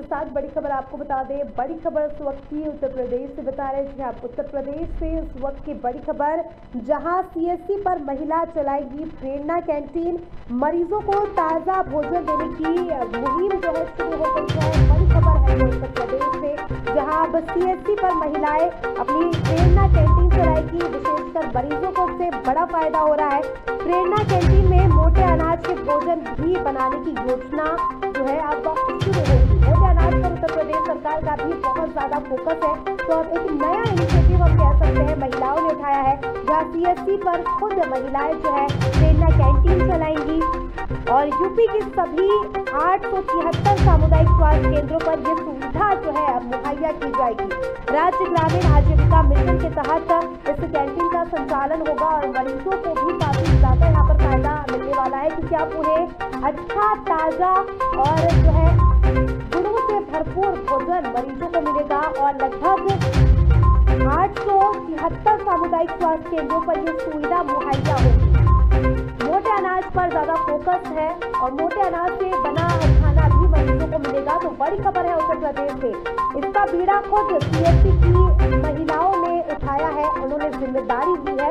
के साथ बड़ी खबर आपको बता दें। बड़ी खबर इस वक्त की उत्तर प्रदेश से बता रहे हैं हाँ उत्तर प्रदेश से इस वक्त की बड़ी खबर, जहाँ सीएससी पर महिला चलाएगी प्रेरणा कैंटीन। मरीजों को ताज़ा भोजन देने की मुहिम जो है शुरू हो गई है। बड़ी खबर है उत्तर प्रदेश से, जहाँ अब सीएससी पर महिलाएँ अपनी प्रेरणा कैंटीन चलाएगी। विशेषकर मरीजों को इससे बड़ा फ़ायदा हो रहा है। प्रेरणा कैंटीन में मोटे अनाज के भोजन भी बनाने की योजना बहुत ज़्यादा फोकस है। तो अब एक नया इनिशिएटिव हम कह सकते हैं, महिलाओं ने उठाया है। जहाँ सीएससी पर खुद महिलाएँ जो है, प्रेरणा कैंटीन चलाएँगी। और यूपी की सभी आठ सौ तिहत्तर सामुदायिक स्वास्थ्य केंद्रों पर ये सुविधा जो है अब मुहैया की जाएगी। राज्य ग्रामीण आजीविका मिशन के तहत इस कैंटीन का संचालन होगा और मरीजों को भी काफ़ी ज़्यादा यहाँ पर फ़ायदा मिलने वाला है, क्योंकि आप उन्हें अच्छा ताज़ा और जो है से भरपूर भोजन मरीजों को मिलेगा और लगभग आठ सौ तिहत्तर सामुदायिक स्वास्थ्य केंद्रों पर ये सुविधा मुहैया होगी। मोटे अनाज पर ज़्यादा फोकस है और मोटे अनाज से बना खाना भी मरीजों को मिलेगा तो बड़ी खबर है उत्तर प्रदेश से। इसका बीड़ा खुद सीएससी की महिलाओं ने उठाया है, उन्होंने ज़िम्मेदारी दी है।